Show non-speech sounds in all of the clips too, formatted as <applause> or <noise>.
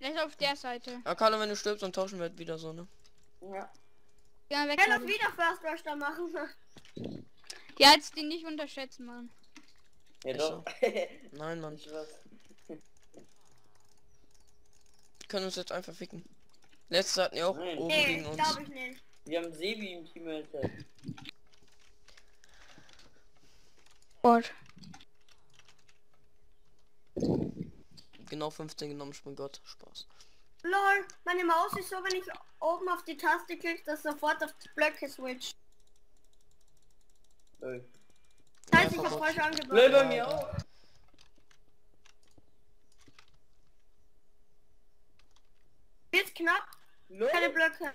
Der ist auf der Seite. Ja, Carlo, wenn du stirbst, dann tauschen wir wieder so, ne? Ja. Ja, weg. Kann das wieder First Rush da machen. <laughs> Ja, jetzt die nicht unterschätzen, Mann. Ja doch. <laughs> Nein, Mann. können uns jetzt einfach ficken. Letztes hatten ja auch Nein. oben Nee, gegen uns. glaube ich nicht. Wir haben Sebi im Team, Alter. Gott. Genau 15 genommen, ich bin Gott. Spaß. Lol, meine Maus ist so, wenn ich oben auf die Taste klicke, dass sofort auf die Blöcke switcht. Lol. Das heißt, Ja, ich habe Gott. falsch angebracht. bei mir auch. Jetzt knapp, Lol, keine Blöcke.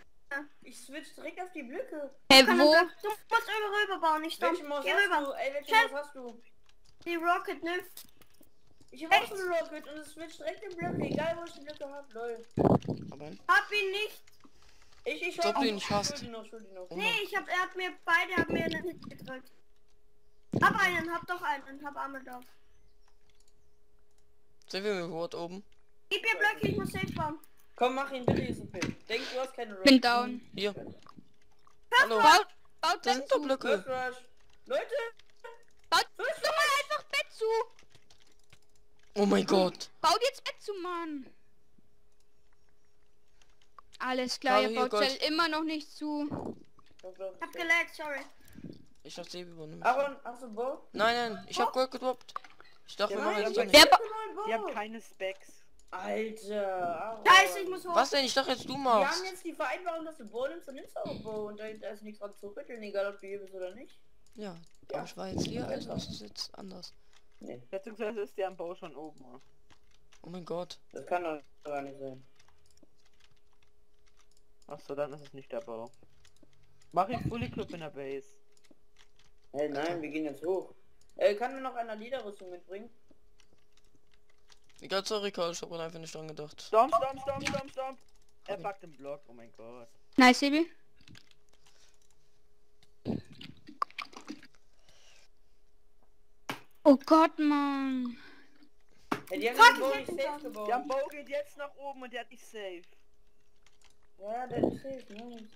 ich switch direkt auf die Blöcke. Hey, Keine wo? Blöcke. Du musst über rüber bauen. Welche Maus Geh hast rüber. du? Ey, welche. Maus hast du? Die Rocket Nift. Ich hab auch so eine Rocket und es switcht direkt den Blöcke, egal wo ich die Blöcke hab, lol. Aber Hab ihn nicht. Ich, ich hab ihn nicht hast. Schuld ihn noch, schuld ihn noch. Nee, ich hab, er hat mir, beide haben mir einen Hit gedrückt. Hab einen, hab doch einen, hab Ameldorf. Sind wir mit Wort oben? Gib mir Blöcke, ich muss safe bauen. Komm, mach ihn bitte, Yusufi. Denk, du hast keine Rocket. Bin down. Hier. Hallo. Baut, baut Da Bett sind doch zu. Blöcke. Rush. Leute, Baut doch mal einfach Bett zu. Oh mein Gott. Baut jetzt Bett zu, Mann. Alles klar, ihr baut. Zell immer noch nicht zu. Hab gelaggt, sorry. Ich hab Sebi übernommen. Aaron, hast du Bo? Nein, nein, ich hab Gold gedroppt. Ich dachte, wir Ja, machen jetzt ba Die haben keine Specs. Alter, Aaron. Scheiße, ich muss hoch. Was denn? Ich dachte jetzt du Wir machst. haben jetzt die Vereinbarung, dass du Bo nimmst, dann nimmst du auch Bo. Und da, ist nichts dran zu rütteln, egal ob du hier bist oder nicht. Ja, Ja. ich war jetzt hier, also ist es jetzt anders. Nee, Beziehungsweise ist der am Bau schon oben. oder? Oh mein Gott. das kann doch gar nicht sein. Achso, dann ist es nicht der Bau. Mach ich Fully Club in der Base. Hey, nein, wir gehen jetzt hoch. Äh, kann mir noch einer Liederrüstung mitbringen? Egal, sorry, Karl, ich hab einfach nicht dran gedacht. Stomp, stomp, stomp, stomp, stomp. Er packt den Block, oh mein Gott. Nice, Sebi. Oh Gott, Mann. Hey, die haben Fuck, den Bo ich nicht hätte ihn safe schon. gebaut. Der Bau geht jetzt nach oben und der hat nicht safe. Ja, der ist safe, ne?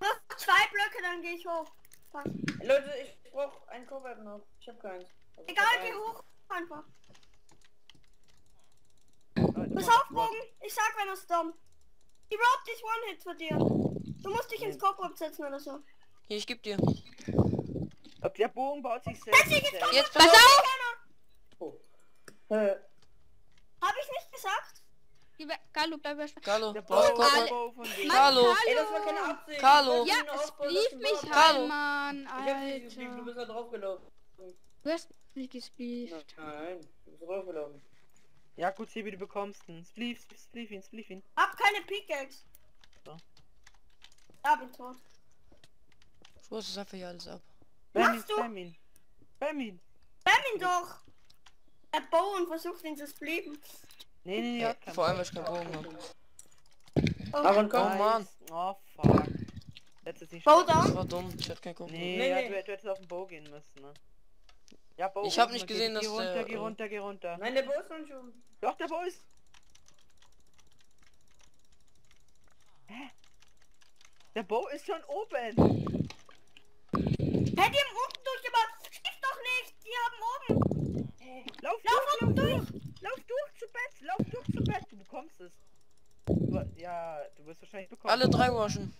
Noch zwei Blöcke, dann gehe ich hoch. Fuck. Leute, ich brauch ein Cobalt noch. Ich hab keins. Also Egal, geh hoch. Einfach. Leute, Pass auf. Bogen. Ich sag, wenn es dumm. Die Rob ist One-Hit für dir. Du musst dich ins Kopf absetzen oder so. Hier, ich geb dir. Der Bogen baut sich ist safe. Jetzt Pass auf! auf! Oh. Äh, Hab ich nicht gesagt? Carlo, bleib bei Carlo, Der Bau. Mann, Carlo. ey, das war keine Absicht. Carlo. Ja, es blieb mich. Carlo. halt, Mann. Ich hab nicht gesplieft, du Alter. bist da draufgelaufen. Du hast nicht gesplieft. Nein, du bist draufgelaufen. Ja gut, Sebi, du bekommst ihn. Spleef, spleef ihn, spleef ihn. Hab keine Pickaxe. So. Ja, bin tot. Ich muss es einfach hier alles ab. Bam ihn. Bam ihn. Bam ihn doch. Er Bow und versucht ihn zu splieben. Nee, nee, nee, keinen vor allem, weil ich keinen Bogen hab. Oh. Aaron, komm. Oh Mann. Oh fuck. Hättest es nicht Bow. Das war dumm, ich hatte keinen Bogen. Nee, Nee, ja, nee. du, du hättest auf den Bow gehen müssen, ne? Ja, Bow Ich hab oben, nicht gesehen, geh dass runter, der, Geh äh, runter, geh runter. Nein, der Bo ist noch nicht um. Doch, der Bow ist... Hä? Der Bow ist schon oben. Hey, die haben unten durch, aber schieß doch nicht. Die haben oben. Lauf, Lauf durch, unten lauf durch. Lauf durch zu Bett, lauf durch zu Bett. Du bekommst es. Du, ja, du wirst wahrscheinlich bekommen. Alle drei waschen.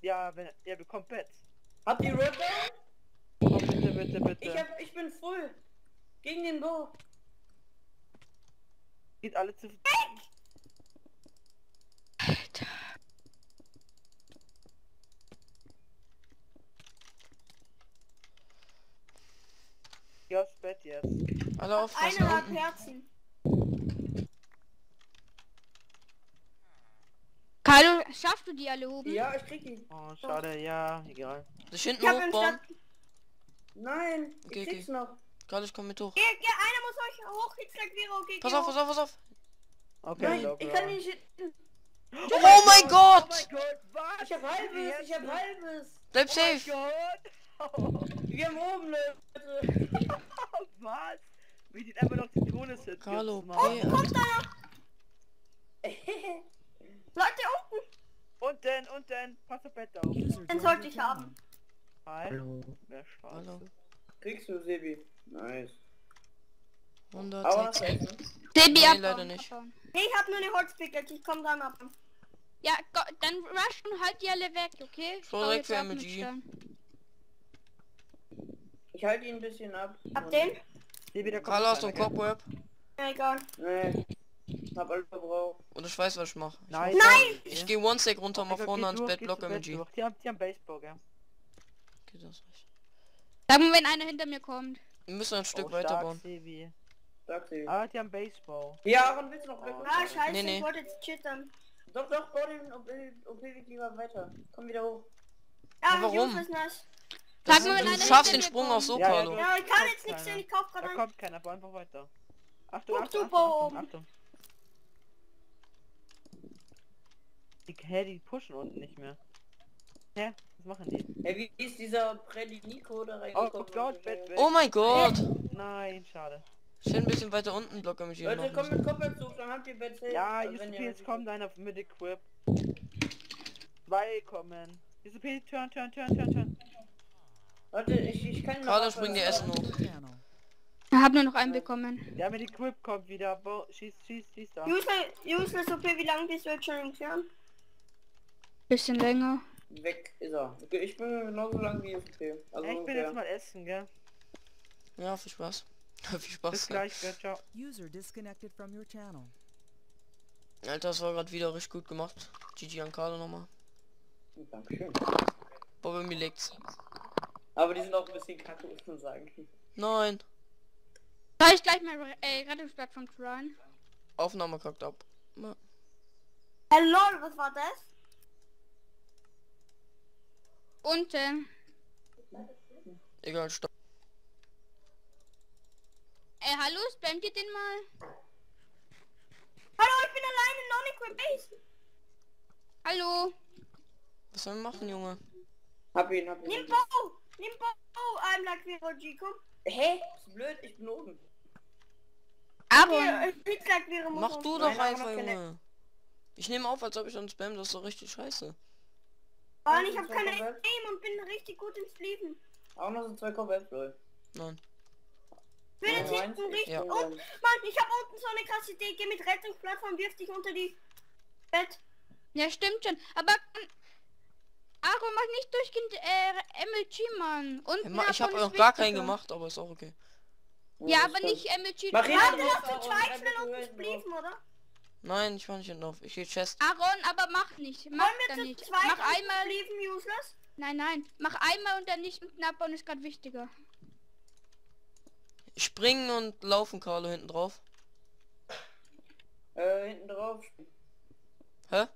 Ja, wenn er bekommt Bett. Habt ihr Red? Komm bitte, bitte, bitte. Ich hab, ich bin full. Gegen den Bo. Geht alle zu... Geh aufs Bett jetzt. Alle aufpassen. Eineinhalb unten. Herzen. Carlo, schaffst du die alle oben? Ja, ich krieg ihn. Oh, schade, ja, egal. Sich hinten Ich hochbauen. Nein, ich Okay, krieg's noch. Carlo, ich komm mit hoch. Geh, geh, einer muss euch hoch, ich sag Viro, geh, Pass auf, pass auf, pass auf. Okay, Nein, ich kann ihn nicht hitten. Oh mein Oh Gott! mein Gott, was? Ich hab halbes, ich hab halbes. Bleib Oh mein safe. <laughs> Wir haben oben, Leute. <laughs> Was? Wie sieht einfach noch die Todeshit. Hallo, Mann. Oh, kommt da ja. Bleibt ihr unten. Unten, unten. Pass auf Bett auf. Den sollte ich haben. Hallo. Wer Hallo. Kriegst du, Sebi? Nice. 100 Aber Sebi, ab. leider nicht. Nee, ich hab nur eine Holzpickel, Ich komm dann ab. Ja, dann rush und halt die alle weg, okay? Vorweg für MG. Ich halte ihn ein bisschen ab. Ab den? Hier wieder kommt ein gell? Cobweb? Ja, egal. Nee. Hab alles verbraucht. Und ich weiß, was ich mache. Nein! Nein! Ich gehe One Stack runter, mal vorne ans Bett, Block MG. Die haben, die haben Baseball, gell? Okay, das reicht. Sag mal, wenn einer hinter mir kommt. Wir müssen ein Stück oh, weiter bauen. Sebi. Aber die haben Baseball. Ja, Aaron, willst du noch weg? Oh. Ah, scheiße, Nee, nee. ich wollte jetzt chittern. Doch, doch, bau den OP-Weg lieber weiter. Komm wieder hoch. Ja, warum? Jungs, ist nice. Das, Sag mal, du schaffst den Sprung auch so, Ja, Carlo. du- Ja, ich kann jetzt nichts sehen, ich kauf Da gerade ein. kommt keiner, bau einfach weiter. Achtung, Guck, Achtung, du Achtung. Achtung, Achtung. Die, hä, die pushen unten nicht mehr. Hä? Was machen die? Ja, wie ist dieser Freddy Nico da Oh, reingekommen? guck dort, Bett weg. Oh mein Gott! Nein, schade. Schön ein bisschen weiter unten, Block MG. Leute, machen komm mit Kopfballzug, dann habt ihr Bett. Ja, ihr- jetzt kommt einer mit Equip. Zwei kommen. USP, turn, turn, turn, turn, turn. Warte, ich, ich kann noch Carlo, was spring dir sagen. Essen hoch. Ich hab nur noch einen bekommen. Der mit Equip kommt wieder. Bo schieß, schieß, schieß da. Useless, useless OP, wie lange bist du jetzt schon im Kern? Bisschen länger. Weg ist er. Okay, Ich bin genauso lang wie USP. Also Ja, ich bin jetzt mal essen, gell? Ja, viel Spaß. <laughs> viel Bis Spaß. gleich, gell? Ciao. User disconnected from your channel. Alter, das war gerade wieder richtig gut gemacht. GG an Carlo nochmal. Dankeschön. Bobby mir legt's. Aber die sind auch ein bisschen kacke, muss man sagen. Nein. Soll ich gleich mal äh, Rettungsplattform tryen? Aufnahme kackt ab. Hey, lol, was war das? Unten. Egal, stopp. Äh, hallo, spammt ihr den mal? Hallo, ich bin alleine non-equipped base. Hallo? Was sollen wir machen, Junge? Hab ihn, hab ihn. Nimm. Bow, nimm Bow, I'm like Vero G, komm. Hä? Ist blöd, ich bin oben. Aaron. Hier, ich like Vero Mach du doch aber einfach, Junge. Ich nehme auf, als ob ich dann spam, das ist doch richtig scheiße. Mann, ich hab Zwei keine. Aim und bin richtig gut im Sleeven. Auch noch so zwei Kopfbälls, lol. Nein. Ich bin jetzt hinten richtig... Ja. Oh, dann- Mann, ich hab unten so eine krasse Idee. Geh mit Rettungsplattform, wirf dich unter die Bett. Ja, stimmt schon. Aber Aaron macht nicht durchgehend äh, MLG, Mann. Und Ja, ma- Ich habe noch gar keinen gemacht, aber ist auch okay. Ja, das aber nicht MLG. Mach ihn Aaron, drauf, Hast du Aaron, zwei drei schnell Blöcke unten höher drauf. Sleeven, oder? Nein, ich war nicht hinten auf. Ich gehe Chest. Aaron, aber mach nicht. Mach dann nicht. Mach einmal. Nein, nein. Mach einmal und dann nicht unten abbauen ist gerade wichtiger. Springen und laufen, Carlo, hinten drauf. Äh, hinten drauf. Hä?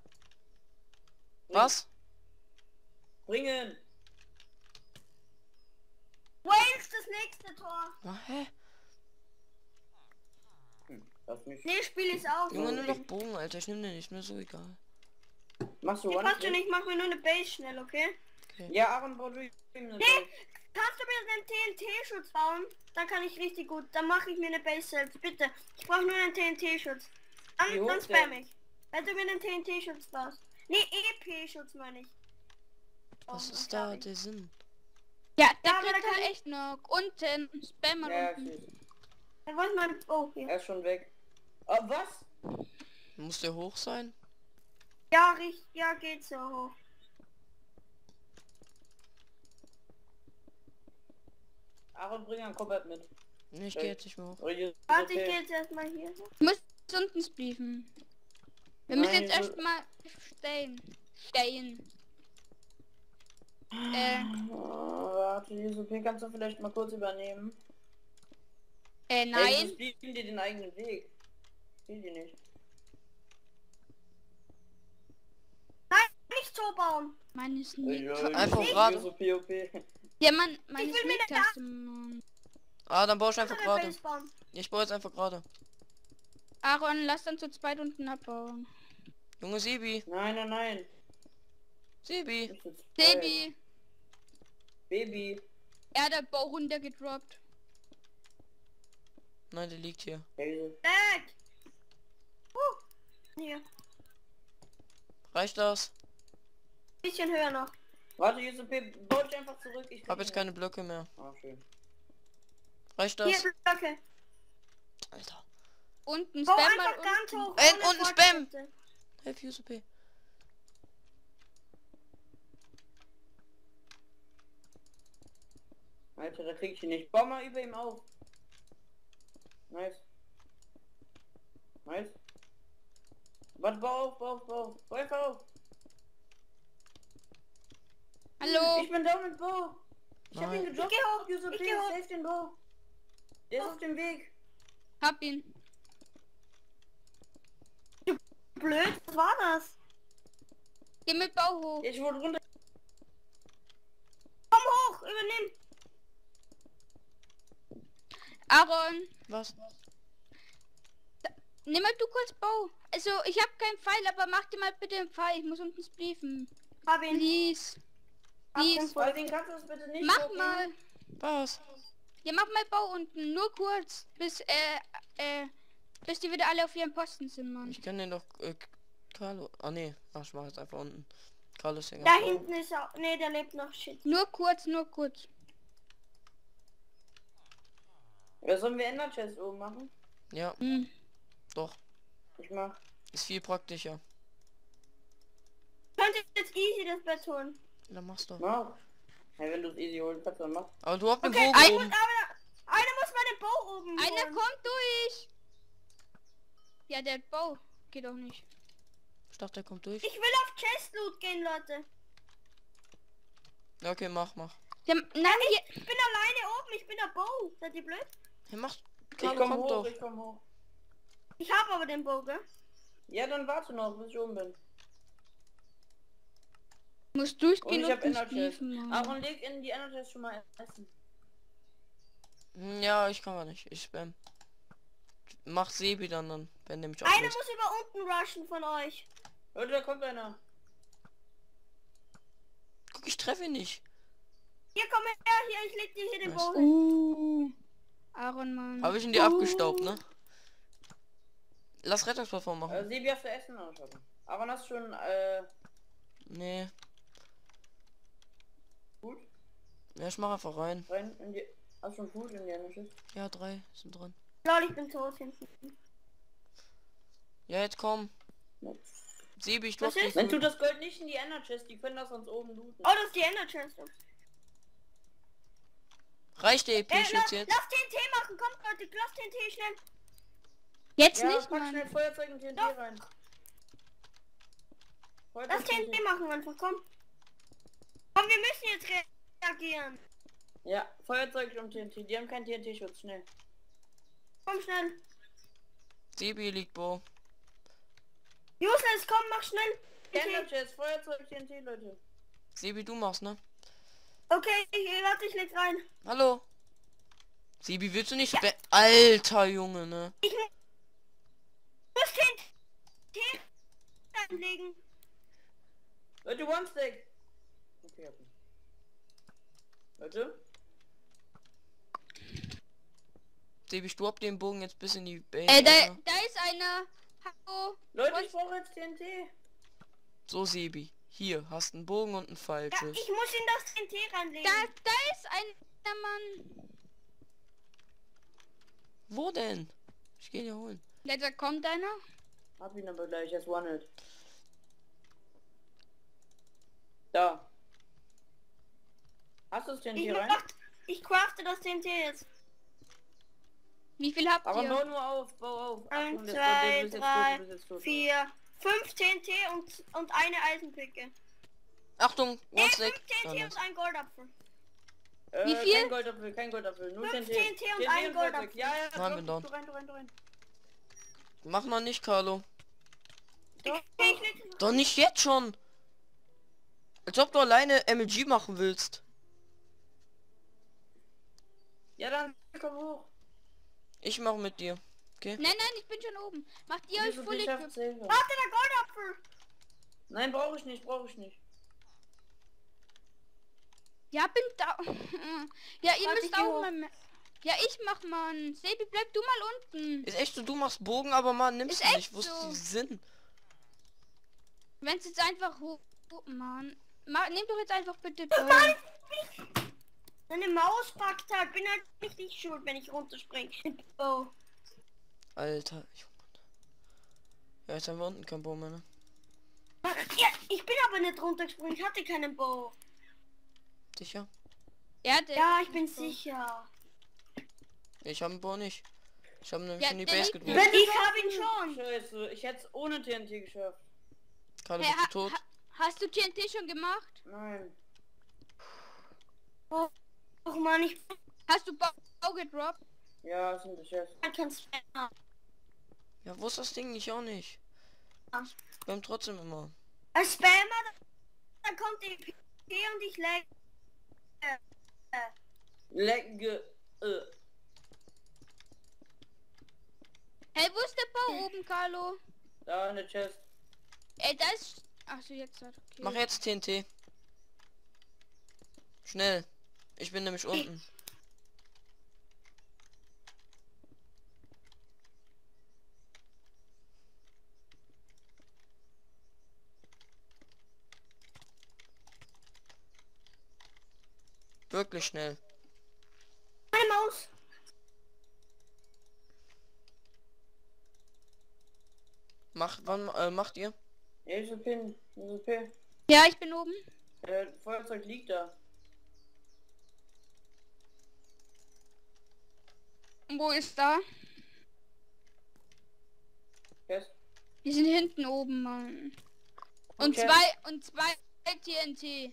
Was? Bringen! Wales, das nächste Tor. Na, hä? Hm, das nicht. Nee, Spiel ist aus. Junge, nimm doch Bogen, Alter. Ich nehme den nicht mehr so egal. Machst du Nee, One? passt schon, ich mach mir nur eine Base schnell, okay? Ja, Aaron, bau du Nee, kannst du mir einen TNT-Schutz bauen? Dann kann ich richtig gut. Dann mache ich mir eine Base selbst. Bitte. Ich brauche nur einen TNT-Schutz. Dann, dann spam ich. Wenn du mir einen TNT-Schutz baust. Nee, EP-Schutz meine ich. Was Oh, ist da der Sinn? Ja, der Ja, kriegt kann halt echt noch. Unten. Spam mal Ja, unten. Da war mein... Oh, hier. Er ist schon weg. Oh, was? Muss der hoch sein? Ja, richtig. Ja, geht so hoch. Aaron, bring einen Kopfball mit. Nee, ich Ey. gehe jetzt nicht mehr hoch. Hier ist Warte, ich okay. gehe jetzt erstmal hier. Du musst unten spliefen. Wir müssen Nein, jetzt ich will- erstmal stehen. Stehen. Äh, Oh, warte, OP kannst du vielleicht mal kurz übernehmen. äh, nein. wieso spielen den eigenen Weg? Spiel die nicht. Nein, nicht so bauen. Meine ist nicht. Einfach gerade. So. Ja, man, meine Ich will mir Mann. Ah, dann baue ich einfach Eine gerade. Ich baue jetzt einfach gerade. Aaron, lass dann zu zweit unten abbauen. Junge Sebi. Nein, nein, nein. Sebi. Sebi, Baby. er hat der Bau runtergedroppt. Nein, der liegt hier. Weg. Uh. Hier. Reicht das? bisschen höher noch. Warte, USP, bau dich einfach zurück. Ich Hab jetzt keine Blöcke mehr. Ah, schön. Reicht Hier, das? Blöcke. Alter. Unten Bau Spam mal einfach ganz unten. hoch. Äh, unten Spam. Fortschritte. Help Alter, da krieg ich ihn nicht. Bau mal über ihm auf. Nice. Nice. Warte, bau auf, bau auf, bau auf. Bau einfach auf. Hallo. Ich bin da mit Bo. Ich hab Nein. ihn gejobbt. Ich geh hoch, Yusuf, ich geh hoch. den Bo. Der ist auf dem Weg. Hab ihn. Blöd, was war das? Geh mit Bau hoch. Ich wurde runter. Komm hoch, übernimm. Aaron, Was? nimm mal du kurz Bau. Also, ich habe keinen Pfeil, aber mach dir mal bitte einen Pfeil. Ich muss unten spliefen. Hab ihn. Please. Please. ihn. Weil den kannst du das bitte nicht Mach hochgehen. mal. Was? Ja, mach mal Bau unten. Nur kurz. Bis, äh, äh, bis die wieder alle auf ihren Posten sind, Mann. Ich kann den doch. Äh, Carlo. Ah nee. Ach, ich mach jetzt einfach unten. Carlo ist ja Da hinten ist er. Ne, der lebt noch. Shit. Nur kurz, nur kurz. Ja, sollen wir Ender Chest oben machen? Ja, Hm. doch. Ich mach. Ist viel praktischer. Könnt ihr jetzt easy das Bett holen. Dann machst du. Mach. Hey, wenn du es easy holen kannst, dann mach. Aber du hast den Okay, Bogen ein, oben. aber einer muss meine Bow oben Einer holen. kommt durch. Ja, der Bau geht auch nicht. Ich dachte, der kommt durch. Ich will auf Chest Loot gehen, Leute. Ja, okay, mach, mach. Der, nein, hier, Ich bin alleine oben, ich bin der Bow. Seid ihr blöd? Hey, mach. Ich komm hoch, doch. ich komm hoch. Ich habe aber den Bow, gell? Ja, dann warte noch, bis ich oben bin. muss Und durchgehen ich und, hab Mann. Aaron, leg in die Chest schon mal essen. Ja, ich kann gar nicht. Ich spam. Mach Sebi dann dann, wenn der mich Einer muss über unten rushen von euch. Leute, da kommt einer. Guck, ich treffe ihn nicht. Hier, komm her, hier, ich leg dir hier den hin. Uh. Aaron, Mann. Habe ich ihn dir abgestaubt, ne? Lass Rettungsplattform machen. Äh, Sebi, hast du Essen anschauen? Aaron, hast du schon, äh, Nee. gut? Ja, ich mach einfach rein. Rein in die, hast du schon gut in die? Ja, drei sind drin. Lol, ich bin tot hinten. Ja, jetzt komm. Sebi, ich Was ist? Dann tut das Gold nicht in die Ender Chest, die können das sonst oben looten. Oh, das ist die Ender Chest. Reicht der Äh, EP-Schutz lass, jetzt? lass TNT machen, kommt Leute, lass TNT schnell. Jetzt Ja, nicht, pack Mann. schnell Feuerzeug und TNT Doch. rein. Lass Feuerzeug, TNT machen einfach, komm. Komm, wir müssen jetzt reagieren. Ja, Feuerzeug und TNT. Die haben keinen TNT-Schutz, schnell. Komm schnell. Sebi liegt wo? Useless, komm, mach schnell. TNT. Chest, Feuerzeug, TNT, Leute. Sebi, du machst, ne? Okay, ich, warte, ich leg rein. Hallo? Sebi, willst du nicht so... be- Alter Junge, ne? Ich mu- muss TNT reinlegen. Leute, One Stack. Okay, okay. Leute? Sebi, hab den Bogen jetzt bis in die Base. Äh, da, da ist einer. Hallo. Leute, ich brauche jetzt TNT. So, Sebi. Hier, hast einen Bogen und einen Pfeil. Ja, ich muss in das TNT reinlegen. Da, da ist einer, Mann. Wo denn? Ich geh dir holen. Ja, da kommt einer. Hab ihn aber gleich, jetzt One Hit. Da. Hast du das TNT Ich, rein? mach, ich crafte das TNT jetzt. Wie viel habt Aber ihr? bau nur auf, bau auf. Eins, Achtung, das- zwei, du bist jetzt tot, drei, du bist jetzt tot. Vier, fünf TNT und, und eine Eisenpicke. Achtung, Nee, one fünf stack. TNT nice. und ein Goldapfel. Äh, Wie viel? Kein Goldapfel, kein Goldapfel, nur Fünf TNT. TNT und ein. Goldapfel. Ja, ja, Nein, du, bin down. du rein, du rein, du rein. Mach noch nicht, Carlo. Okay, ich leg, Doch nicht jetzt schon. Als ob du alleine MLG machen willst. Ja, dann komm hoch. Ich mach mit dir. Okay? Nein, nein, ich bin schon oben. Macht ihr euch voll warte, der Goldapfel. Nein, brauche ich nicht, brauche ich nicht. Ja, bin da. <laughs> Ja, ihr Warte, ich müsst auch mal. mehr- Ja, ich mach man. Sebi, bleib du mal unten. Ist echt so, du machst Bogen, aber man nimmst Ist nicht. Wo ist so. die Sinn? Wenn es jetzt einfach hoch. Oh, Mann. ma, nimm doch jetzt einfach bitte. Deine Maus packt halt. Bin halt richtig schuld, wenn ich runterspringe. <laughs> Oh. Alter. Ich... Ja, jetzt haben wir unten kein Baum mehr, ne? Ja, ich bin aber nicht runtergesprungen. Ich hatte keinen Bow. Sicher? ja, Ja, ich bin sicher. Ich habe einen Baum nicht. Ich habe nämlich Ja, in die Base gedrückt. Ich habe ihn schon. Scheiße, ich hätte es ohne TNT geschafft. Carlo, Hey, bist du ha, tot? ha, hast du TNT schon gemacht? Nein. Oh, oh Mann, ich Hast du Bau Bau gedroppt? Ja, sind die Chefs. Ja, wo ist das Ding? Ich auch nicht. Wir haben trotzdem immer. Als Spammer, da kommt die P und ich leg. Lecke. Äh. Hey, wo ist der Bau oben, Carlo? Da in der Chest. Ey, da ist... Ach so, jetzt hat okay. Mach jetzt TNT. Schnell. Ich bin nämlich unten. <laughs> Wirklich schnell. Meine Maus. Macht, wann äh, macht ihr? Ja, ist okay. Ist okay. Ja, ich bin oben. Äh, Feuerzeug liegt da. Wo ist da? Chest. Die sind hinten oben, Mann. Und Okay. zwei und zwei TNT.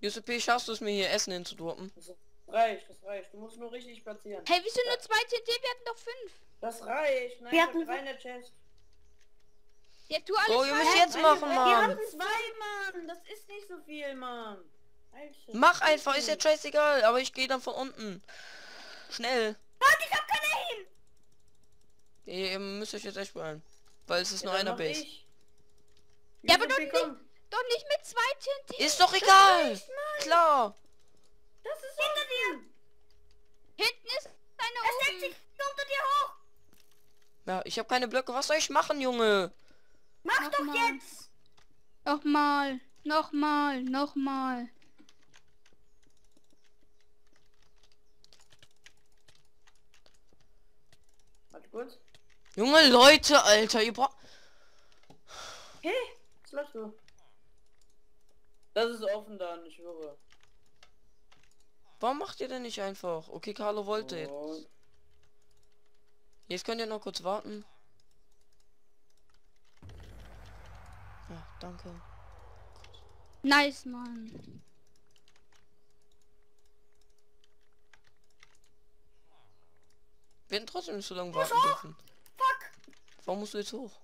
Giuseppe, schaffst du es mir hier Essen hinzudroppen? Das reicht, das reicht. Du musst nur richtig platzieren. Hey, wieso nur zwei TNT? Wir hatten doch fünf. Das reicht. Nein, Wir hatten hab drei in der Chest. Ja, tu alles Bro, ihr müsst jetzt machen, Wir Mann. hatten zwei, Mann. Das ist nicht so viel, Mann. Alter. Mach einfach, ist ja scheißegal, aber ich gehe dann von unten. Schnell. Warte, ich hab keine hin. Ihr, ihr müsst euch jetzt echt beeilen. Weil es ist Ja, nur einer Base. ich. Ja, aber viel nicht? Doch nicht mit zwei TNT. Ist doch egal. Klar. Das ist Hinter dir. Hinten ist einer Er steckt oben. sich unter dir hoch. Ja, ich habe keine Blöcke. Was soll ich machen, Junge? Mach Mach doch mal. jetzt. Nochmal, nochmal, nochmal. Warte kurz. Junge Leute, Alter, ihr braucht... Hey, was läuft so? Das ist offen dann, ich schwöre. Warum macht ihr denn nicht einfach? Okay, Carlo wollte jetzt. Oh, Jetzt könnt ihr noch kurz warten. Ja, danke. Nice, Mann. Wir hätten trotzdem nicht so lange warten dürfen. Fuck. Warum musst du jetzt hoch?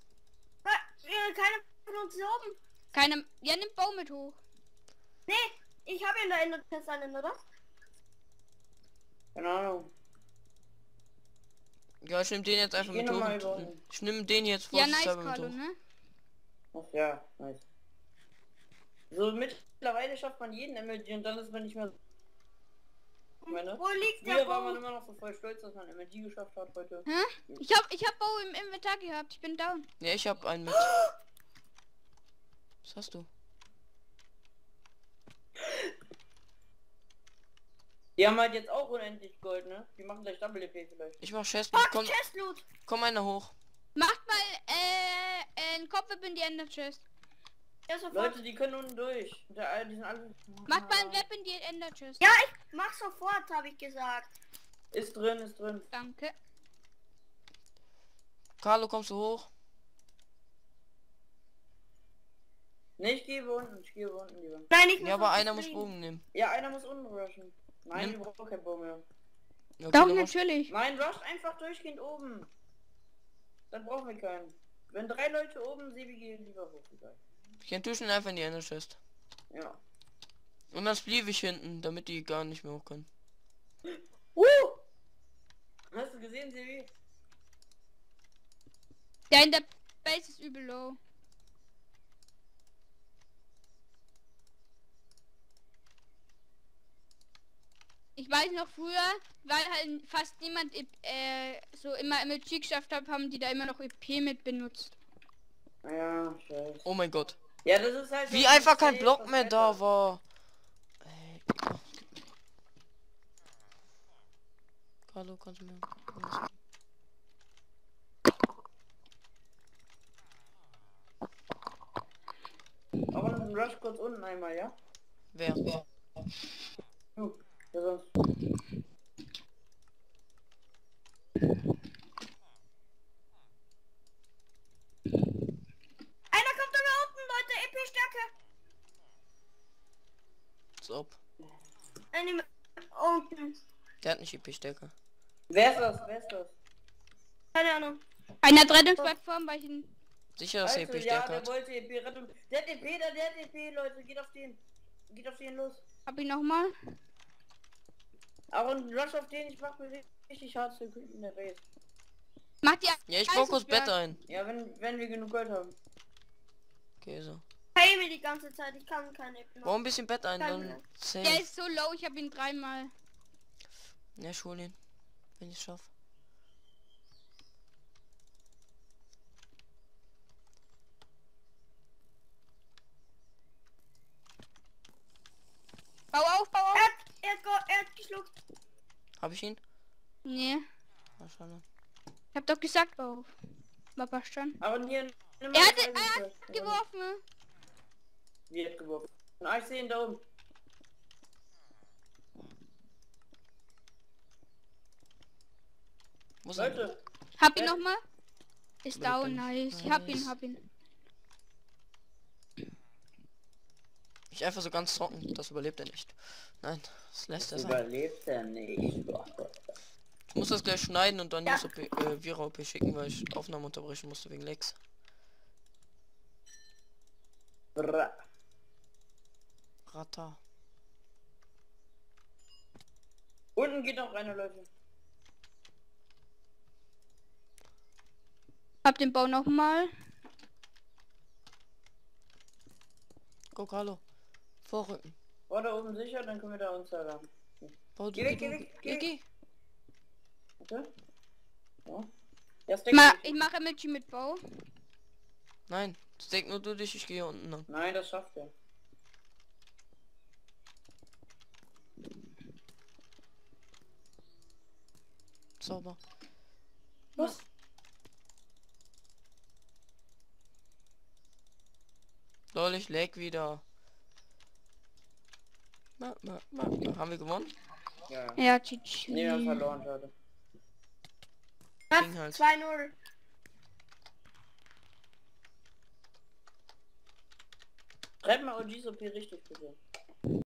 Äh, Keine von uns ist oben. Keine. Ja, nimm Bau mit hoch. Nee, ich habe in der einen, oder? keine Ahnung. Ja, ich nehme den jetzt einfach geh mit hoch. Ich nehme den jetzt Ja, nice, Carlo, ne? Ach ja, nice. So mittlerweile schafft man jeden MLG und dann ist man nicht mehr. Ich meine, Wo liegt der früher war man Bow? immer noch so voll stolz, dass man MLG geschafft hat heute. Hä? Ich hab, ich hab Bau im Inventar gehabt. Ich bin down. Ja, ich habe einen mit. <gasps> Was hast du? Die haben halt jetzt auch unendlich Gold, ne? Die machen gleich Double EP vielleicht. Ich mach Chest. Fuck, Komm, Chestloot. komm einer hoch. Macht mal äh, ein Kopf in die Ender Chest. Leute, die können unten durch. Der, die sind alle. Macht mal ein Web in die Ender Chest. Ja, ich mach sofort, habe ich gesagt. Ist drin, ist drin. Danke. Carlo, kommst du hoch? Ne, ich gebe unten, ich gebe unten lieber. Nein, ich muss Ja, aber einer muss. Bogen nehmen. Ja, einer muss unten rushen. Nein, Nimm- wir brauchen keinen Bogen mehr. Ja, okay, Doch, natürlich. Nein, rush einfach durchgehend oben. Dann brauchen wir keinen. Wenn drei Leute oben, sie gehen lieber hoch. Ich enttüche ihn einfach in die Ender Chest. Ja. Und dann blieb ich hinten, damit die gar nicht mehr hoch können. <laughs> Uh! Hast du gesehen, Sevi? Der in der Base ist übel low. Ich weiß noch früher, weil halt fast niemand äh, so immer MLG geschafft hat, haben die da immer noch EP mit benutzt. Ja, scheiße. Oh mein Gott. Ja, das ist halt. Wie einfach kein Block mehr da war. Ey. Hallo, kannst du mir... Aber dann rush kurz unten einmal, ja? Wer? Du. Ja, sonst. Einer kommt da unten, Leute. EP-Stärke. So, ob. Eine unten. Der hat nicht EP-Stärke. Wer ist das? Wer ist das? Keine Ahnung. Einer hat Rettungsplattform, weil ich ihn... Sicher, dass er Alter, ja, EP-Stärke der hat. wollte EP Rettung. Der hat EP, da, der hat EP, Leute. Geht auf den. Geht auf den los. Hab ihn nochmal. Aber ein Rush auf den, ich mach mir richtig hart zu in der Race. Mach die... Ja, ich fokus. Bett ein. Ja, wenn, wenn wir genug Geld haben. Okay, so. Hey mir die ganze Zeit. Ich kann keine. Warum ein bisschen Bett ein, dann Der ist so low, ich hab ihn dreimal. Ja, ich hol ihn. Wenn ich schaff. Bau auf, bau auf. Er hat, er hat, geschluckt. Hab ich ihn? Nee, schade. ich hab doch gesagt. War passt schon. Aber hier. nimm Er hat, er hat geworfen. Wie hat geworfen? Ah, ich sehe ihn da oben. Wo? Leute, Hab ihn nochmal. Ist down, nice. Ich hab ihn, hab ihn. Ich einfach so ganz trocken. Das überlebt er nicht. Nein, das lässt er sein. überlebt er nicht. Ich muss das gleich schneiden und dann Ja. News äh, Vira OP schicken, weil ich Aufnahme unterbrechen musste wegen Lex. Bra. Rata. Unten geht noch eine, Leute. Hab den Bau nochmal. Go, Carlo. Vorrücken. War da oben sicher, dann können wir da uns erlangen. Bau du, Geh weg, geh, weg, Geh, geh geh. Okay? Ja. Ma ich mache MLG mit Bau. Nein, steck nur du dich, ich gehe unten lang. Nein, das schafft er. Sauber. Was? Lol, ich lag wieder. Ma, ma, ma, ma. Haben wir gewonnen? Ja. ja. GG. Nee, wir haben verloren, Leute. Was? Ging halt. 2-0. Schreib mal OGs OP richtig, bitte.